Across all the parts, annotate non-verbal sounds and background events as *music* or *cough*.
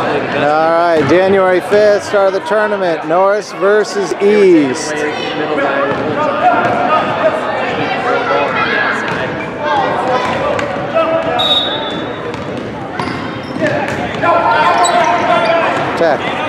All right, January 5th, start of the tournament, Norris versus East. Check.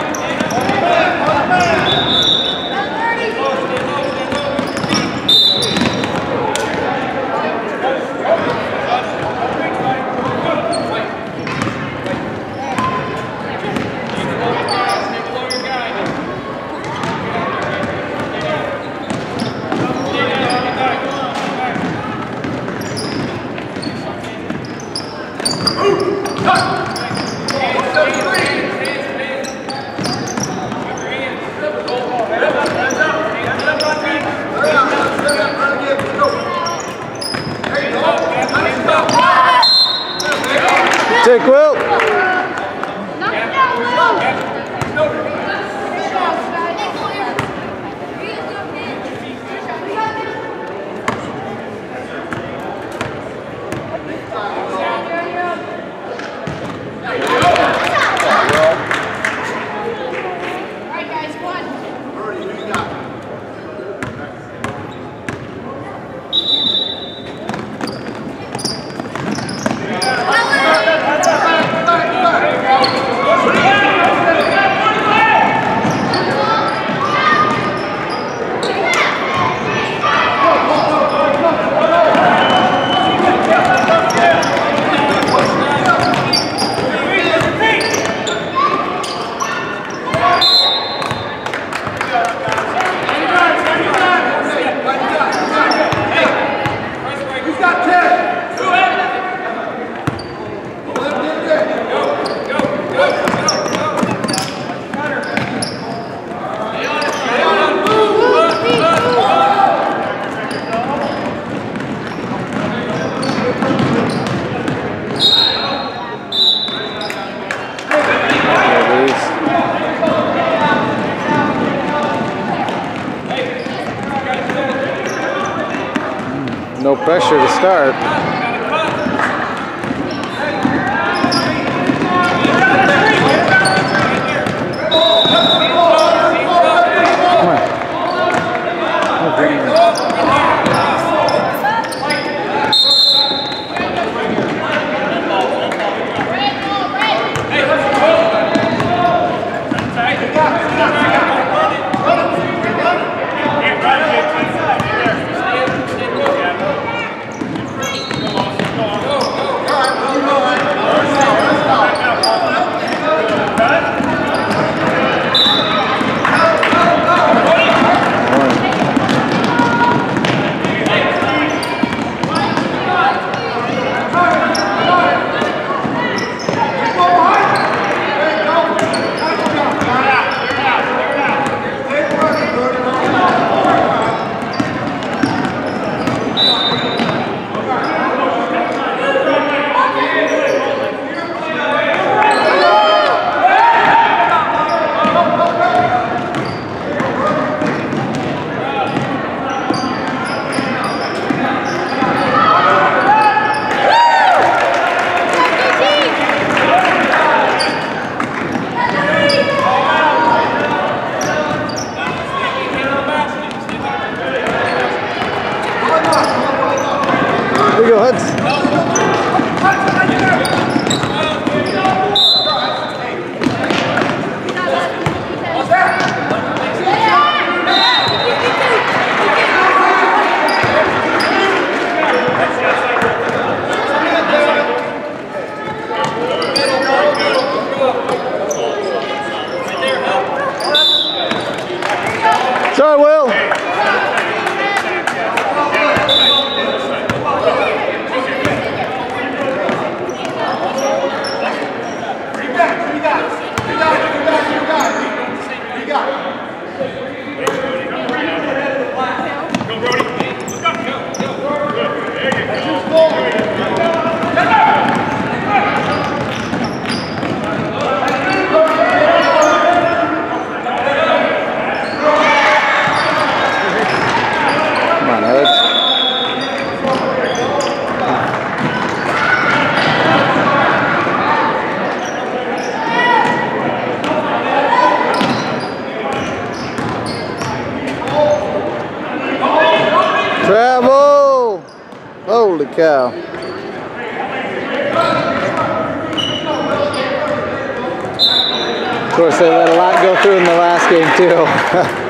start. good. Travel! Holy cow. Of course, they let a lot go through in the last game, too. *laughs*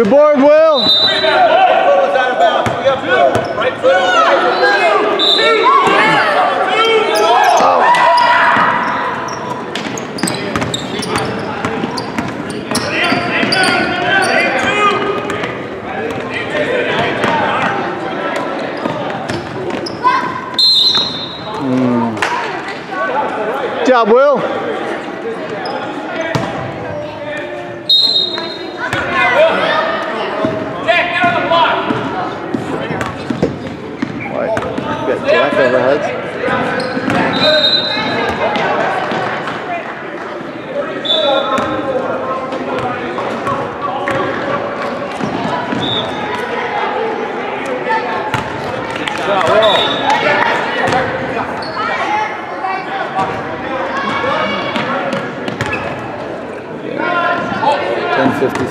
Good board, Will.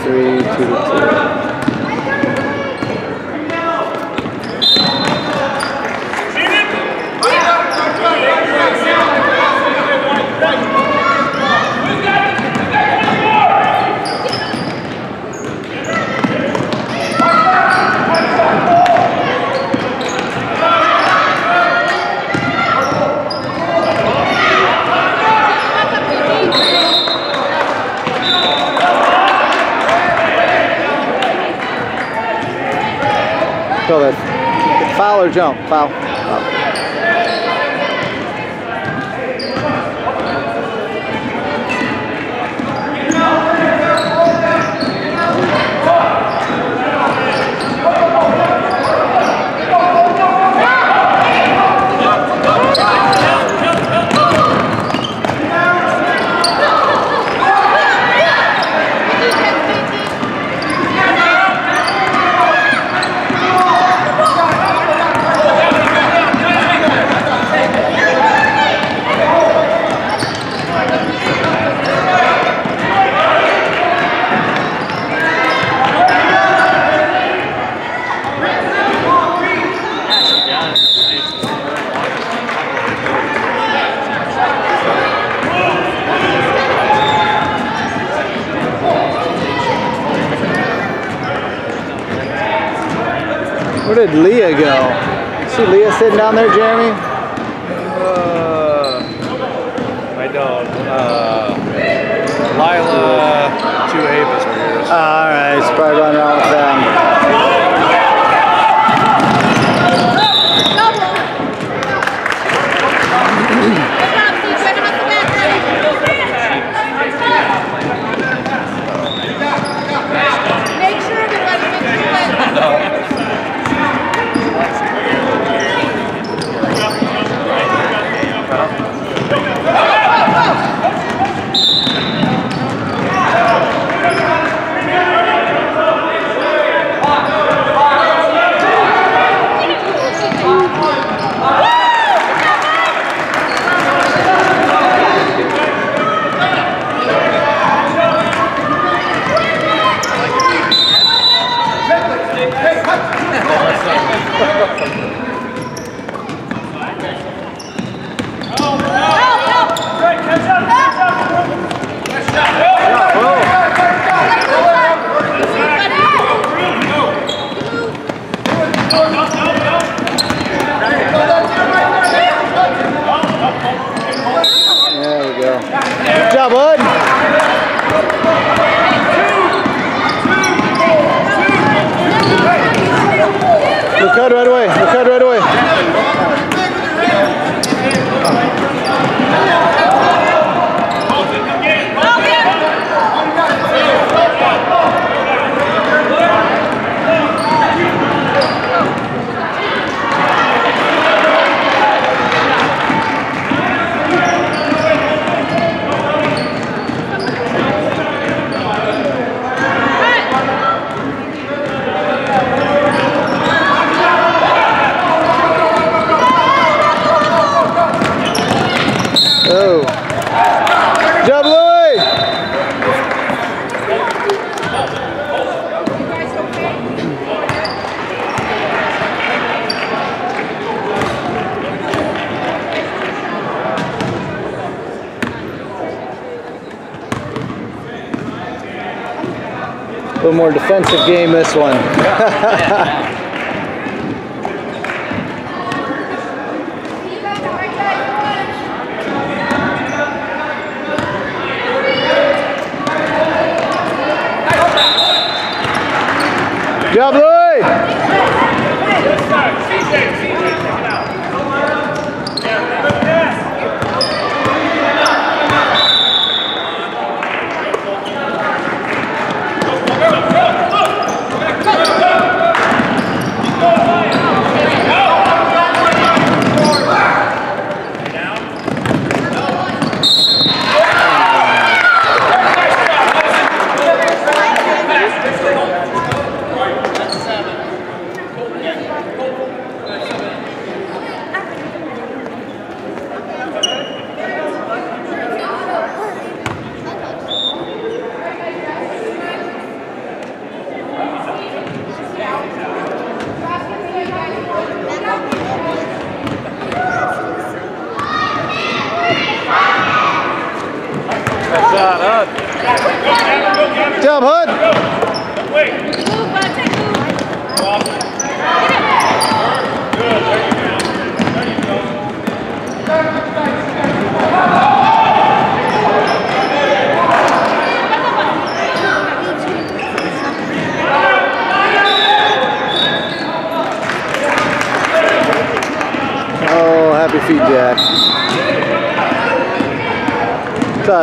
Three, two two. Georgião. Tchau. Did Leah go? See Leah sitting down there, Jeremy? Uh, I don't. Uh, Lila, two Avis. All right, it's probably running around with them. A little more defensive game this one. *laughs*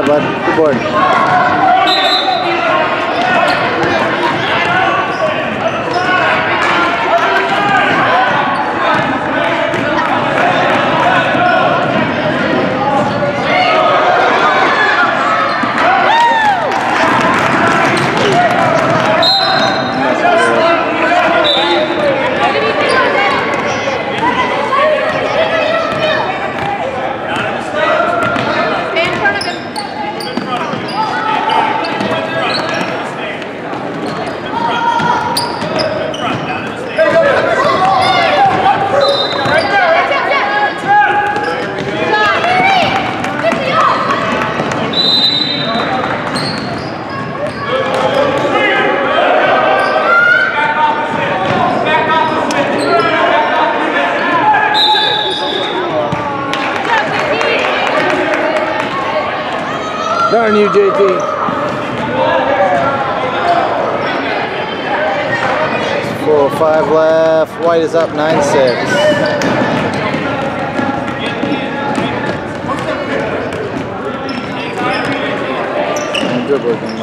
Good, bud. You, JT. Four oh five left. White is up nine six. There.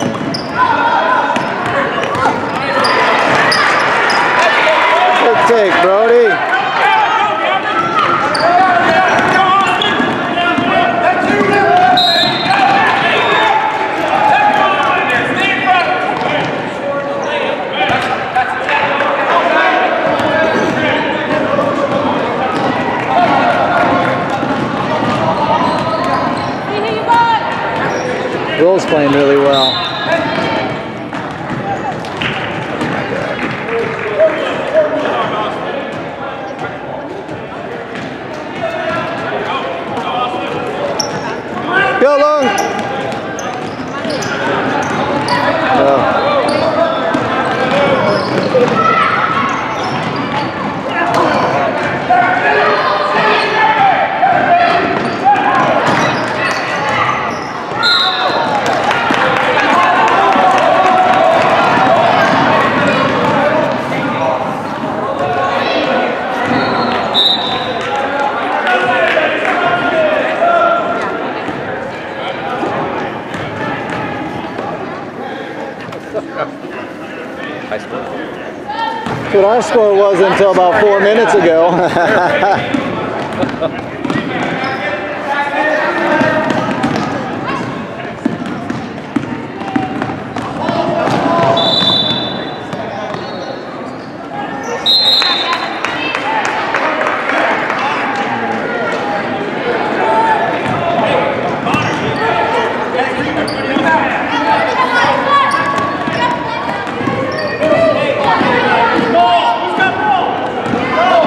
What our score was until about four minutes ago. *laughs*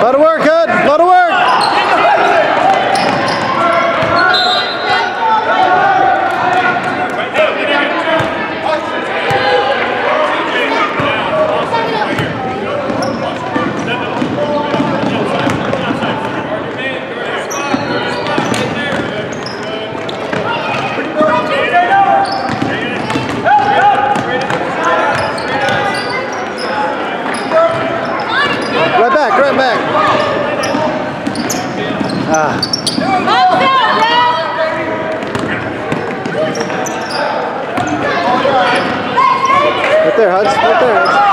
lot of work, Hood. A lot of work. Right back, right back. Ah. Right there, Huds. Right there, Huds.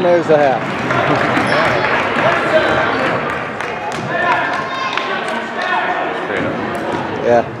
And there's the half. Yeah.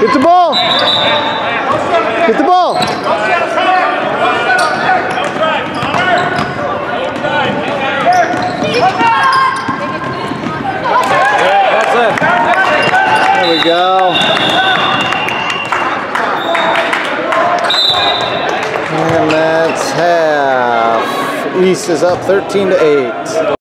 Get the ball. Get the ball. That's it. There we go. And that's half. East is up 13 to 8.